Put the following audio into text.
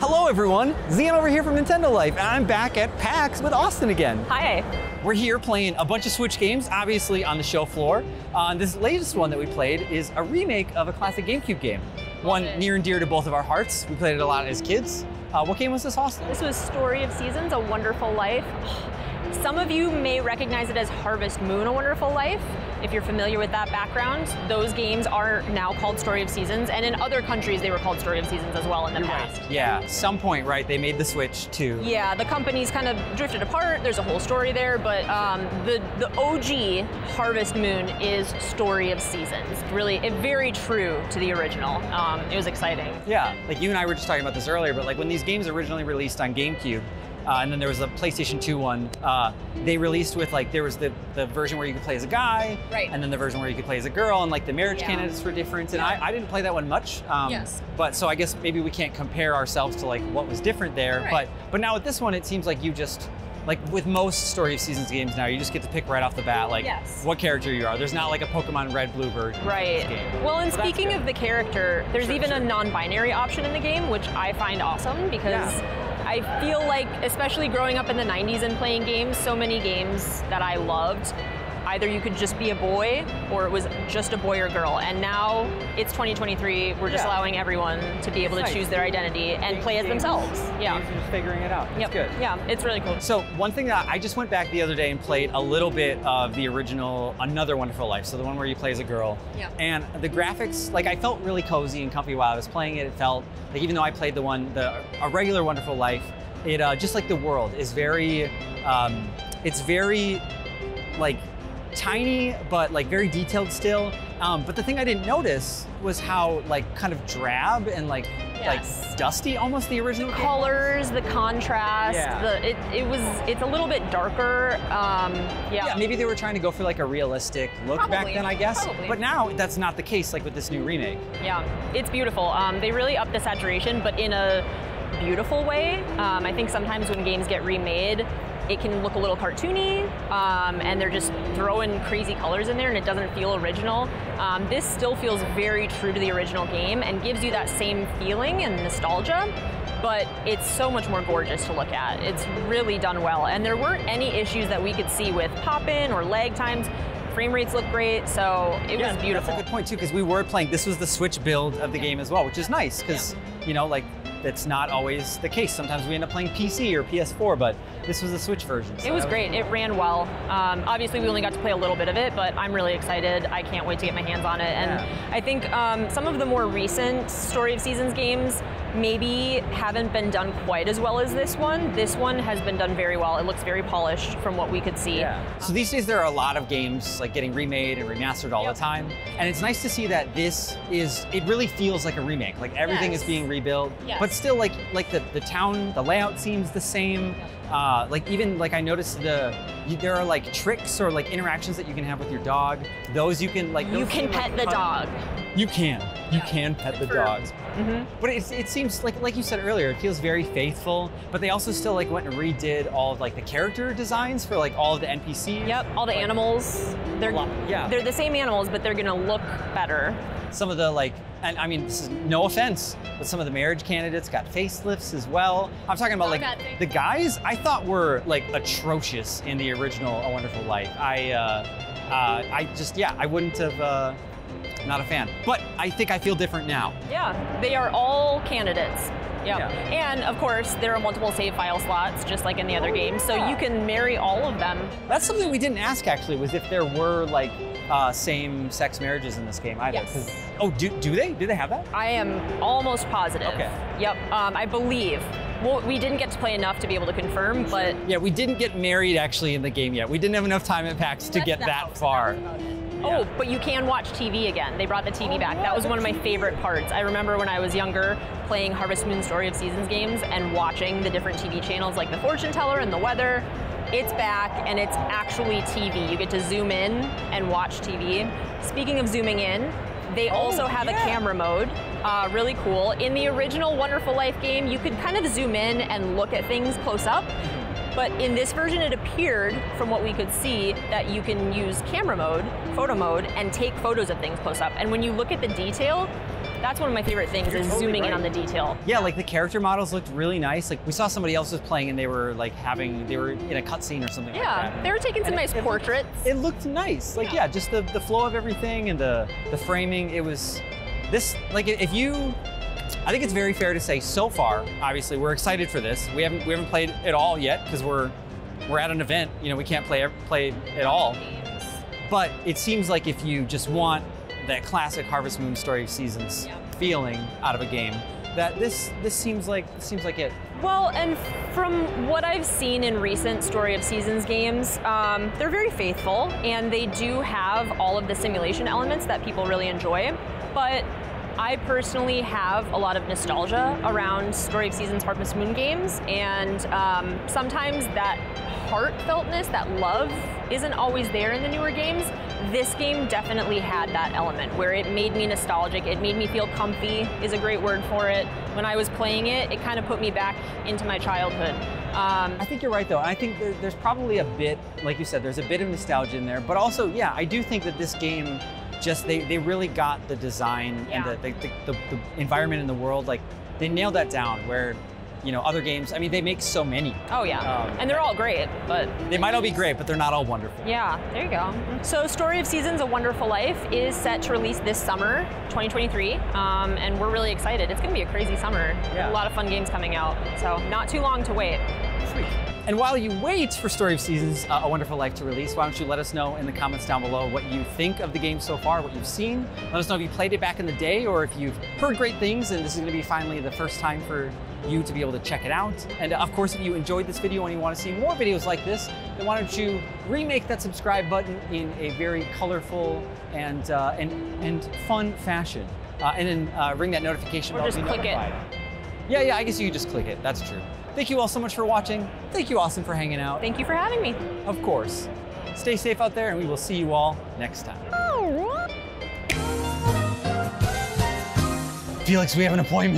Hello, everyone. Zion over here from Nintendo Life, and I'm back at PAX with Austin again. Hi. We're here playing a bunch of Switch games, obviously on the show floor. Uh, this latest one that we played is a remake of a classic GameCube game, one near and dear to both of our hearts. We played it a lot as kids. Uh, what game was this, Austin? This was Story of Seasons, A Wonderful Life. Some of you may recognize it as Harvest Moon, A Wonderful Life. If you're familiar with that background, those games are now called Story of Seasons, and in other countries they were called Story of Seasons as well in the past. Yeah, some point, right? They made the switch to. Yeah, the companies kind of drifted apart. There's a whole story there, but um, the the OG Harvest Moon is Story of Seasons. Really, it, very true to the original. Um, it was exciting. Yeah, like you and I were just talking about this earlier, but like when these games originally released on GameCube, uh, and then there was a PlayStation 2 one. Uh, they released with like there was the, the version where you could play as a guy, Right. And then the version where you could play as a girl, and like the marriage Yeah. candidates were different. And Yeah. I, I didn't play that one much. Um, Yes. But so I guess maybe we can't compare ourselves to like what was different there. Right. But but now with this one, it seems like you just like with most Story of Seasons games now, you just get to pick right off the bat like Yes. what character you are. There's not like a Pokemon Red Blue version. Right. this game. Well, and So speaking of the character, there's Sure, even sure. a non-binary option in the game, which I find awesome because I feel like, especially growing up in the 90s and playing games, so many games that I loved, either you could just be a boy or it was just a boy or girl. And now it's 2023, we're just Yeah. allowing everyone to be able to Nice. choose their identity and play as Games- themselves. Yeah. Games just figuring it out. That's Yep. good. Yeah, it's really cool. So one thing that I just went back the other day and played a little bit of the original Another Wonderful Life, so the one where you play as a girl. Yeah. And the graphics, like I felt really cozy and comfy while I was playing it. It felt like even though I played the one, the a regular Wonderful Life, it uh, just like the world is very, um, it's very like tiny but like very detailed still. Um, but the thing I didn't notice was how like kind of drab and like Yes. like dusty almost the original game. Colors, the contrast, Yeah. the it, it was it's a little bit darker. Um, yeah. Yeah, maybe they were trying to go for like a realistic look back then, I guess. probably. But now that's not the case, like with this new remake. Yeah, it's beautiful. Um, they really up the saturation, but in a beautiful way. Um, I think sometimes when games get remade, it can look a little cartoony, um, and they're just throwing crazy colors in there, and it doesn't feel original. Um, this still feels very true to the original game and gives you that same feeling and nostalgia. But it's so much more gorgeous to look at. It's really done well, and there weren't any issues that we could see with pop-in or lag times. Frame rates look great, so it was beautiful. That's a good point too, because we were playing. This was the Switch build of the game as well, which is nice because you know, like that's not always the case. Sometimes we end up playing PC or PS4, but this was the Switch version. so It was that great. It ran well. Um, obviously, we only got to play a little bit of it, but I'm really excited. I can't wait to get my hands on it. And Yeah. I think um, some of the more recent Story of Seasons games maybe haven't been done quite as well as this one. This one has been done very well. It looks very polished from what we could see. Yeah. So these days there are a lot of games like getting remade and remastered all Yep. the time, and it's nice to see that this is. It really feels like a remake. Like everything is being rebuilt, Yes. but still like like the the town, the layout seems the same. Uh, like even like I noticed the you, there are like tricks or like interactions that you can have with your dog. Those you can like You can like, pet the dog. You can. You can pet the dogs. Mhm. But it, it seems like like you said earlier, it feels very faithful. But they also still like went and redid all of like the character designs for like all of the NPCs. Yep, all the Like, animals. They're lot- yeah. they're the same animals, but they're gonna look better. Some of the like, and I mean, this is no offense, but some of the marriage candidates got facelifts as well. I'm talking about like the guys I thought were like atrocious in the original A Wonderful Life. I, uh, uh, I just yeah, I wouldn't have. Uh, not a fan, but I think I feel different now. Yeah, they are all candidates. Yep. Yeah. And of course, there are multiple save file slots, just like in the other games, so you can marry all of them. That's something we didn't ask actually, was if there were like uh, same-sex marriages in this game either. Yes. Oh, do, do they? Do they have that? I am almost positive. Okay. Yep. Um, I believe. Well, we didn't get to play enough to be able to confirm, but Yeah, we didn't get married actually in the game yet. We didn't have enough time at PAX to get that far. Oh, but you can watch TV again. They brought the TV back. That was one of my favorite parts. I remember when I was younger playing Harvest Moon Story of Seasons games and watching the different TV channels like the Fortune Teller and the weather. It's back and it's actually TV. You get to zoom in and watch TV. Speaking of zooming in, they also have yeah. a camera mode. Uh, really cool. In the original Wonderful Life game, you could kind of zoom in and look at things close up. But in this version, it appeared, from what we could see, that you can use camera mode, photo mode, and take photos of things close up. And when you look at the detail, That's one of my favorite things You're is totally zooming in on the detail. Yeah, like the character models looked really nice. Like we saw somebody else was playing and they were like having they were in a cutscene or something like Yeah, that. they were taking some And it- nice it looked- portraits. It looked nice. Like yeah, just the the flow of everything and the the framing. It was this like if you. I think it's very fair to say so far. Obviously, we're excited for this. We haven't we haven't played it all yet because we're we're at an event. You know, we can't play play it all. But it seems like if you just want that classic Harvest Moon Story of Seasons Yeah. feeling out of a game, that this this seems like seems like it. Well, and from what I've seen in recent Story of Seasons games, um, they're very faithful and they do have all of the simulation elements that people really enjoy. But I personally have a lot of nostalgia around Story of Seasons Harvest Moon games, and um, sometimes that heartfeltness, that love, isn't always there in the newer games. This game definitely had that element where it made me nostalgic. It made me feel comfy, is a great word for it. When I was playing it, it kind of put me back into my childhood. Um, I think you're right though. I think there's probably a bit, like you said, there's a bit of nostalgia in there, but also, yeah, I do think that this game just they, they really got the design Yeah. and the, the, the, the environment in the world like they nailed that down where you know other games i mean they make so many oh yeah, Um, and they're all great, but they might all be great but they're not all wonderful Yeah, there you go. So, Story of Seasons: A Wonderful Life is set to release this summer, 2023, um, and we're really excited. It's going to be a crazy summer. Yeah. A lot of fun games coming out, so not too long to wait. Sweet. And while you wait for Story of Seasons, uh, A Wonderful Life to release, why don't you let us know in the comments down below what you think of the game so far, what you've seen. Let us know if you played it back in the day or if you've heard great things and this is going to be finally the first time for you to be able to check it out. And uh, of course, if you enjoyed this video and you want to see more videos like this, then why don't you remake that subscribe button in a very colorful and, uh, and, and fun fashion. Uh, and then uh, ring that notification Or bell just to be click it. Notified. Yeah, yeah, I guess you could just click it. That's true. Thank you all so much for watching. Thank you, Austin, for hanging out. Thank you for having me. Of course. Stay safe out there, and we will see you all next time. Felix, we have an appointment.